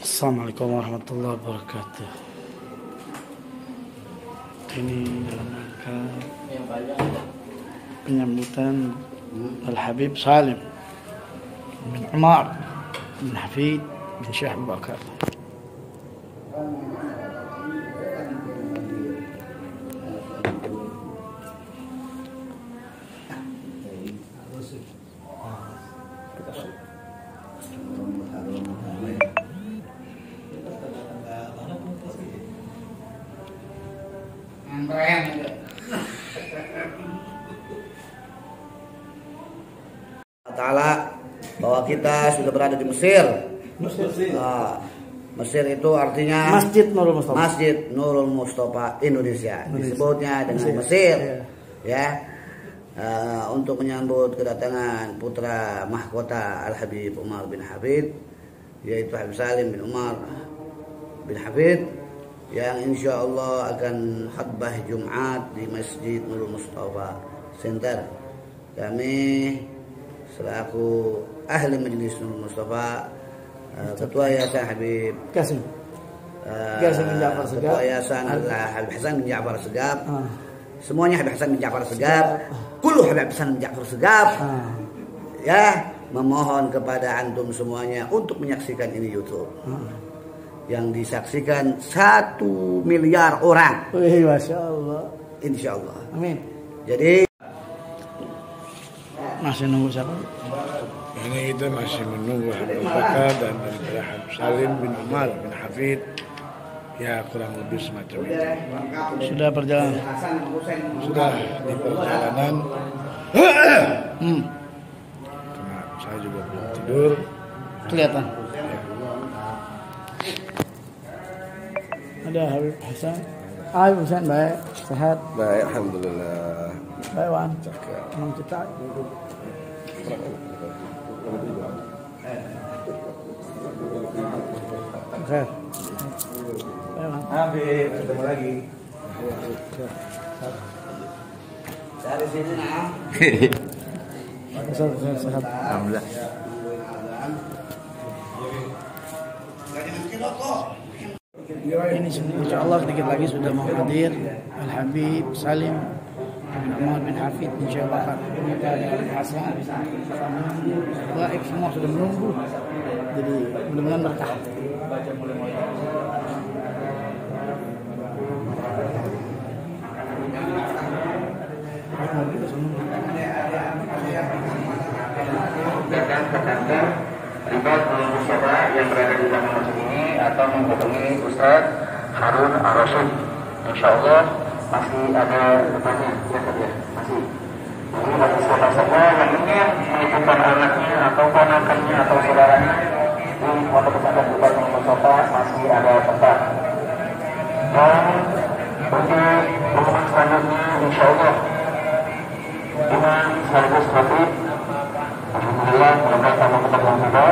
Assalamualaikum warahmatullahi wabarakatuh. Ini dalam rangka penyambutan Al Habib Salim bin Umar bin Hafid bin Syekh Bakar. Sudah berada di Mesir. Mesir. Nah, Mesir itu artinya Masjid Nurul Mustafa. Masjid Nurul Mustafa Indonesia. Indonesia. Disebutnya dengan Mesir. Mesir. Iya. Ya. Eh, untuk menyambut kedatangan putra mahkota Al Habib Umar bin Habib yaitu Habib Salim bin Umar bin Habib yang insya Allah akan khutbah Jumat di Masjid Nurul Mustafa Center. Kami selaku ahli Majelis Nurul Mustafa Ketua Yayasan Habib eh, Yayasan bin Ja'far Segaf. Ketua Yayasan adalah Habib Hasan bin Ja'far Segaf. Ah. Semuanya Habib Hasan bin Ja'far Segaf. Kulu Habib Hasan bin Ja'far Segaf. Ah. Ya, memohon kepada antum semuanya untuk menyaksikan ini YouTube. Yang disaksikan satu miliar orang, Wih, masya Allah. insya Allah. Amin. Jadi Masih nunggu siapa? Ini kita masih menunggu Habib Bakar dan daripada Habib Salim bin Umar bin Hafid ya kurang lebih semacam itu Sudah perjalanan. sudah di perjalanan Hmm. karena saya juga belum tidur Kelihatan. Ada Habib Hasan. Ah, Habib Hasan baik, sehat, Baik, alhamdulillah. baik Wan. Emang kita Oke. Baik Wan. Habib, ketemu lagi. dari sini nah. Sehat, sehat, sehat. Alhamdulillah. Ini insya Allah sedikit lagi sudah mau hadir Al Habib Salim bin Umar bin Hafid insya Allah kita ada Al Hasan Baik semua sudah menunggu jadi mudah-mudahan berkah dan tergantung ribet Mustafa yang berada di dalam masjid ini atau menghubungi Ustaz Harun Ar-Rasyid. Insya Allah masih ada depannya, ya Ustaz ya, masih. Jadi bagi siapa saja yang ingin menitipkan anaknya atau ponakannya atau saudaranya di Pondok Pesantren Bupati Mustafa masih ada tempat. Dan untuk pengumuman selanjutnya, insya Allah Imam sekaligus Khatib Alhamdulillah mudah sama ketemu juga.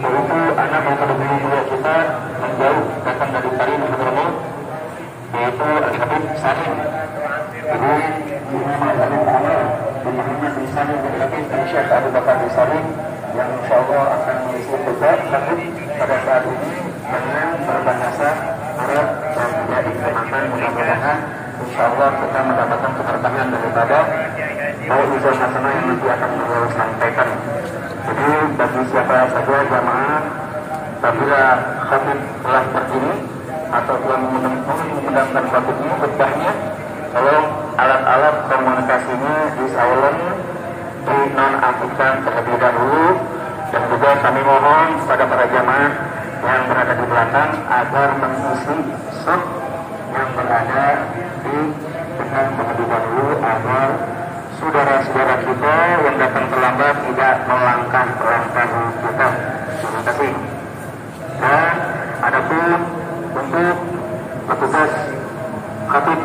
Begitu anak yang terdahulu mulia kita menjauh datang dari Paris Hadramaut yaitu Al-Habib Salim. Jadi Imam Al-Habib Umar bin Muhammad bin Salim bin Habib dan Syekh Abu Bakar bin Salim yang insya Allah akan mengisi silent, dinonaktifkan terlebih dahulu dan juga kami mohon kepada para jamaah yang berada di belakang agar mengisi sub yang berada di depan terlebih dahulu agar saudara-saudara kita yang datang terlambat tidak melangkah melangkah kita. Terima kasih. Dan adapun untuk petugas khatib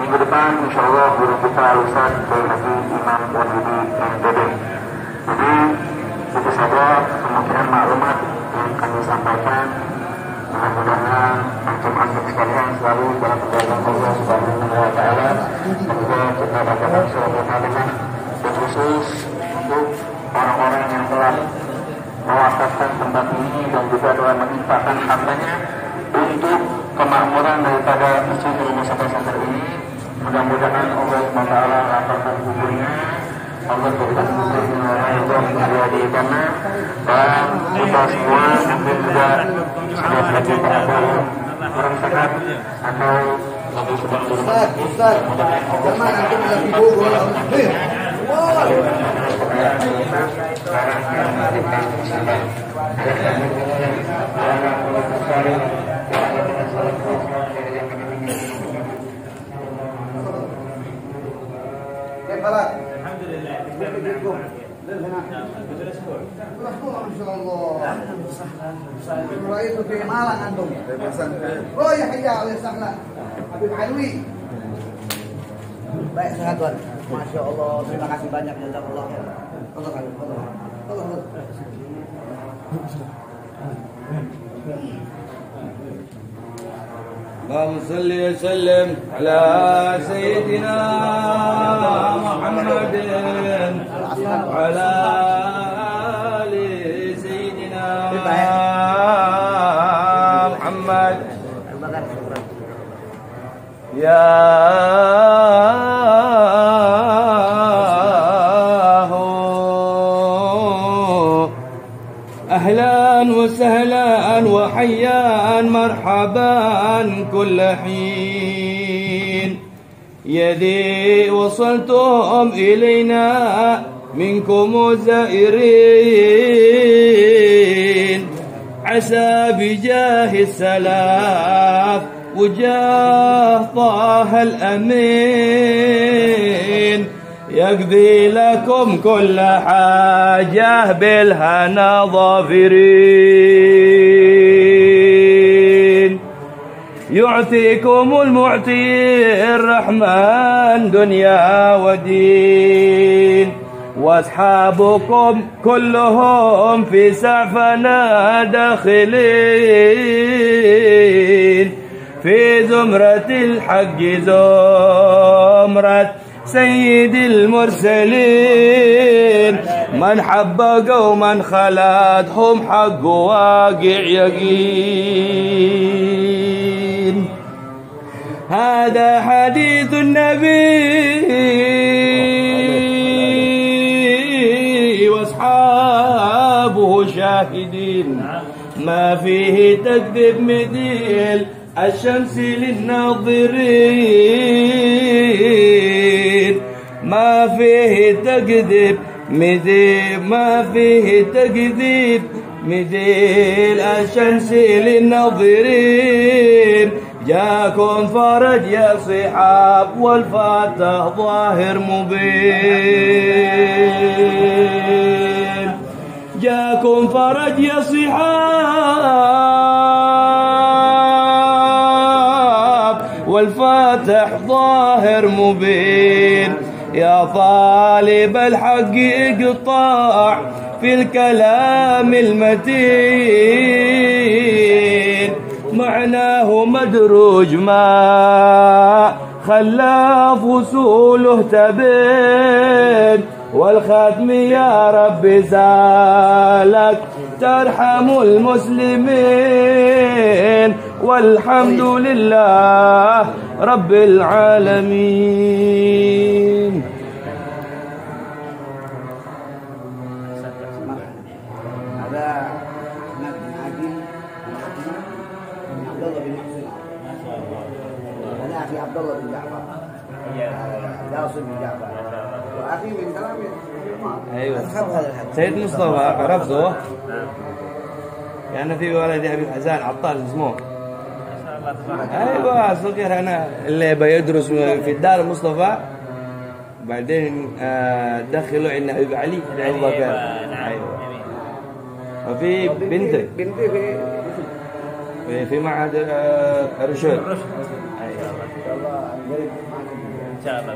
minggu depan, insya Allah guru kita Ustaz Haji Imam Wahyudi NTB. Jadi itu saja kemungkinan maklumat yang kami sampaikan. Mudah-mudahan antum-antum sekalian selalu dalam perjalanan Allah Subhanahu wa taala. Semoga kita dapatkan suatu kalimat khusus untuk orang-orang yang telah mewakafkan tempat ini dan juga doa menginfakkan hartanya untuk kemakmuran daripada masjid rumah center ini. Mudah-mudahan Allah SWT lapangkan kuburnya Allah berikan orang yang ada di sana. Dan kita semua mungkin juga sudah lagi berada kurang sehat atau sedang Ustaz, Ustaz, jangan wow. كيف حالك؟ الحمد لله ما شاء الله رأيت في مالك أنتم Oh ya hayya oleh sahla Habib Alwi Baik sehat Tuan Masya Allah Terima kasih banyak Jazakallah Tolong Habib Tolong Tolong اللهم صل وسلم على سيدنا محمد وعلى آل سيدنا محمد. يا أهلا وسهلا وحيا مرحبا كل حين. يدي وصلتم إلينا منكم زائرين عسى بجاه السلاف وجاه طه الأمين. يقضي لكم كل حاجة بالهنا ظافرين. يعطيكم المعطي الرحمن دنيا ودين. وأصحابكم كلهم في سعفنا داخلين. في زمرة الحق زمرة سيد المرسلين. من حب قوما خلاتهم حق واقع يقين. هذا حديث النبي. وأصحابه شاهدين. ما فيه تكذب مثيل الشمس للناظرين. ما فيه تكذب مثيل ما فيه تكذيب مثيل الشمس للناظرين. جاكم فرج يا صحاب والفتح ظاهر مبين. جاكم فرج يا صحاب والفاتح ظاهر مبين. يا طالب الحق اقطع في الكلام المتين. معناه مدروج ما خلى فصوله تبين والختم يا رب زالك ترحم المسلمين. والحمد لله رب العالمين. وأخي من كلامي أيوة. الحديث سيد مصطفى عرفته يعني في ولد أبي حزان عطال اسمه أيوه صغير أنا اللي بيدرس في الدار مصطفى. بعدين آه، دخلوا عندنا أبي علي أبو بكر. أيوه. وفي بنتك بنتي في في, معهد آه، الرشود أيوه. إن شاء الله.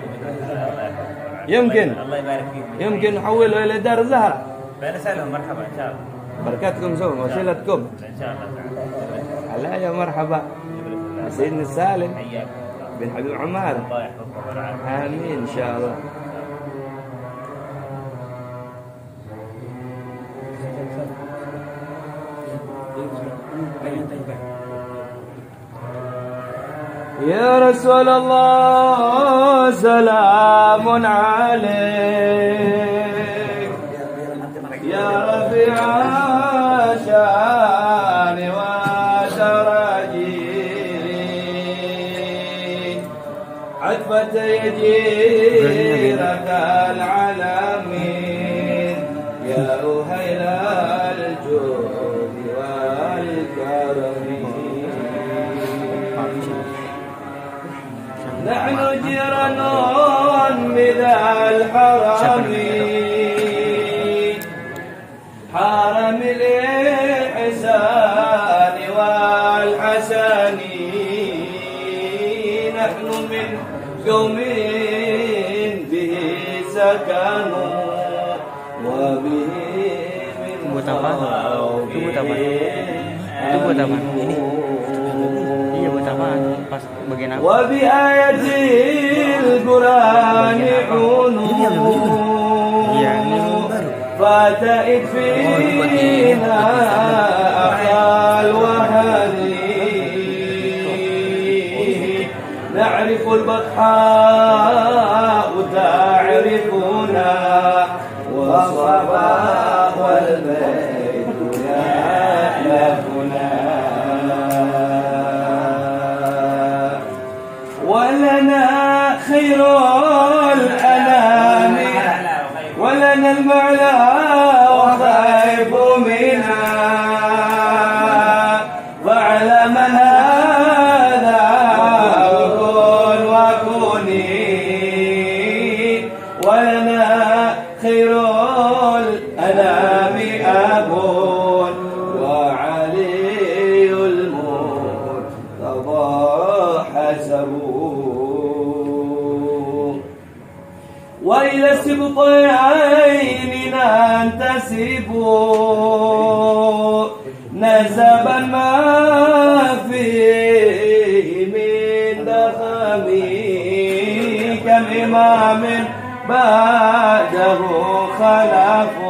يمكن. الله يبارك فيك. يمكن نحوله إلى دار الزهراء فنسالهم مرحبا إن شاء الله. بركاتكم سوا وسيلتكم إن شاء الله. تعالى هلا يا مرحبا. سيدنا السالم حياك بن حبيب عمار. الله ويرعاكم. آمين إن شاء الله. يا رسول الله سلام عليك. يا رفيع شان ودرجي عتبة يجيرك العالمين والحسن نحن من قوم به سكنوا وبه من Buat apa? Itu buat apa? Itu buat apa? Ini. Iya buat apa? Pas bagian apa? وبآية القرآن Iya, ini عونوا baru. فتئت فينا Uh, حسبه وإلى السبطين ننتسب نسبا ما فيه من دخم كم إمام بعده خلفوا.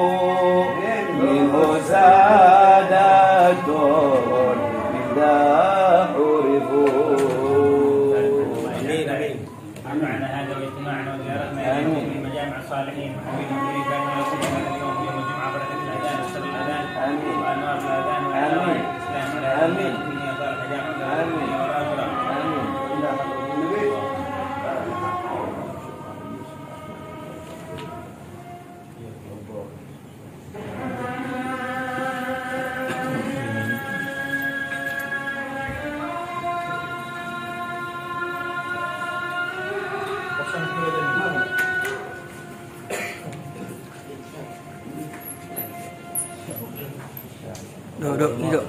udah, udah,